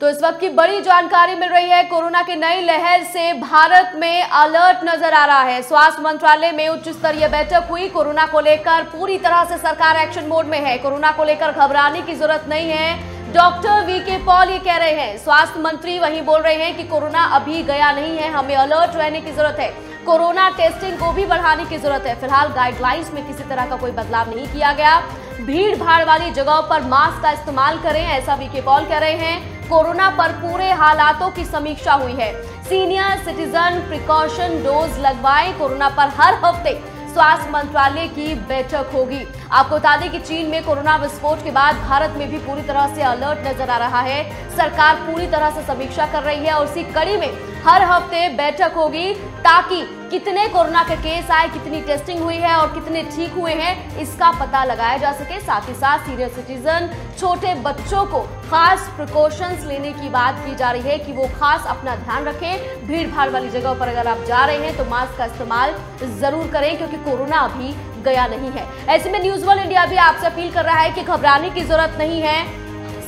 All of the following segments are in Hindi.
तो इस वक्त की बड़ी जानकारी मिल रही है, कोरोना की नई लहर से भारत में अलर्ट नज़र आ रहा है। स्वास्थ्य मंत्रालय में उच्च स्तरीय बैठक हुई। कोरोना को लेकर पूरी तरह से सरकार एक्शन मोड में है। कोरोना को लेकर घबराने की ज़रूरत नहीं है। डॉक्टर वी के पॉल ये कह रहे हैं, स्वास्थ्य मंत्री वही बोल रहे हैं कि कोरोना अभी गया नहीं है, हमें अलर्ट रहने की ज़रूरत है। कोरोना टेस्टिंग को भी बढ़ाने की ज़रूरत है। फ़िलहाल गाइडलाइंस में किसी तरह का कोई बदलाव नहीं किया गया। भीड़ भाड़ वाली जगहों पर मास्क का इस्तेमाल करें, ऐसा वी के पॉल कह रहे हैं। कोरोना पर पूरे हालातों की समीक्षा हुई है। सीनियर सिटीजन प्रिकॉशन डोज लगवाएँ। कोरोना पर हर हफ़्ते स्वास्थ्य मंत्रालय की बैठक होगी। आपको बता दें कि चीन में कोरोना विस्फोट के बाद भारत में भी पूरी तरह से अलर्ट नज़र आ रहा है। सरकार पूरी तरह से समीक्षा कर रही है और इसी कड़ी में हर हफ़्ते बैठक होगी। ताकि कितने कोरोना के केस आए, कितनी टेस्टिंग हुई है और कितने ठीक हुए हैं, इसका पता लगाया जा सके। साथ ही साथ सीनियर सिटीजन छोटे बच्चों को खास प्रिकॉशंस लेने की बात की जा रही है कि वो खास अपना ध्यान रखें। भीड़ भाड़ वाली जगह पर अगर आप जा रहे हैं तो मास्क का इस्तेमाल ज़रूर करें, क्योंकि कोरोना अभी गया नहीं है। ऐसे में न्यूज़ वर्ल्ड इंडिया भी आपसे अपील कर रहा है कि घबराने की ज़रूरत नहीं है,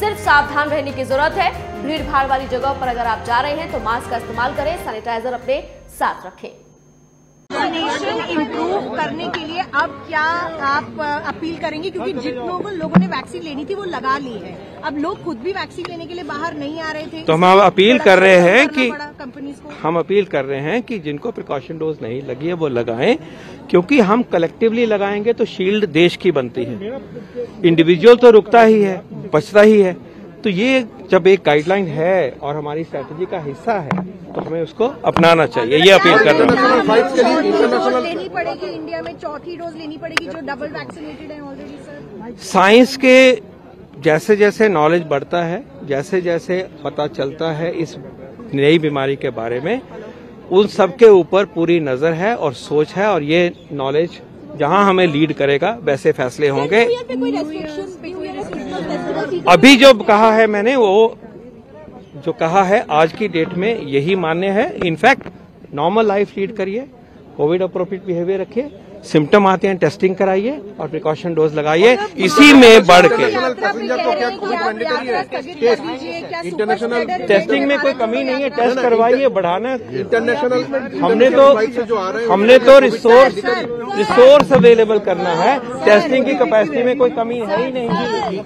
सिर्फ़ सावधान रहने की ज़रूरत है। भीड़ भाड़ वाली जगह पर अगर आप जा रहे हैं तो मास्क का इस्तेमाल करें सैनिटाइजर अपने साथ रखें। वैक्सीनेशन इम्प्रूव करने के लिए अब क्या आप अपील करेंगे? क्योंकि जितनों को लोगों ने वैक्सीन लेनी थी वो लगा ली है। अब लोग खुद भी वैक्सीन लेने के लिए बाहर नहीं आ रहे थे। तो हम अपील कर रहे हैं कि कंपनीज़ को। हम अपील कर रहे हैं कि जिनको प्रिकॉशन डोज नहीं लगी है वो लगाएँ। क्योंकि हम कलेक्टिवली लगाएँगे तो शील्ड देश की बनती है। इंडिविजुअल तो रुकता ही है बचता ही है। तो ये जब एक गाइडलाइन है और हमारी स्ट्रेटेजी का हिस्सा है तो हमें उसको अपनाना चाहिए ये अपील कर रहा हूँ। लेनी पड़ेगी इंडिया में चौथी डोज लेनी पड़ेगी जो डबल वैक्सीनेटेड है ऑलरेडी सर साइंस के जैसे जैसे नॉलेज बढ़ता है जैसे जैसे पता चलता है इस नई बीमारी के बारे में उन सबके ऊपर पूरी नज़र है और सोच है और ये नॉलेज जहाँ हमें लीड करेगा वैसे फैसले होंगे। अभी जो कहा है मैंने वो जो कहा है आज की डेट में यही मान्य है। In fact normal life lead करिए कोविड अप्रोप्रिएट बिहेवियर रखिए सिम्टम आते हैं टेस्टिंग कराइए और प्रिकॉशन डोज लगाइए। इसी में बढ़ के। इंटरनेशनल टेस्टिंग में कोई कमी नहीं है टेस्ट करवाइए बढ़ाना। इंटरनेशनल हमने तो हमने तो रिसोर्स रिसोर्स अवेलेबल करना है। टेस्टिंग की कैपेसिटी में कोई कमी है ही नहीं।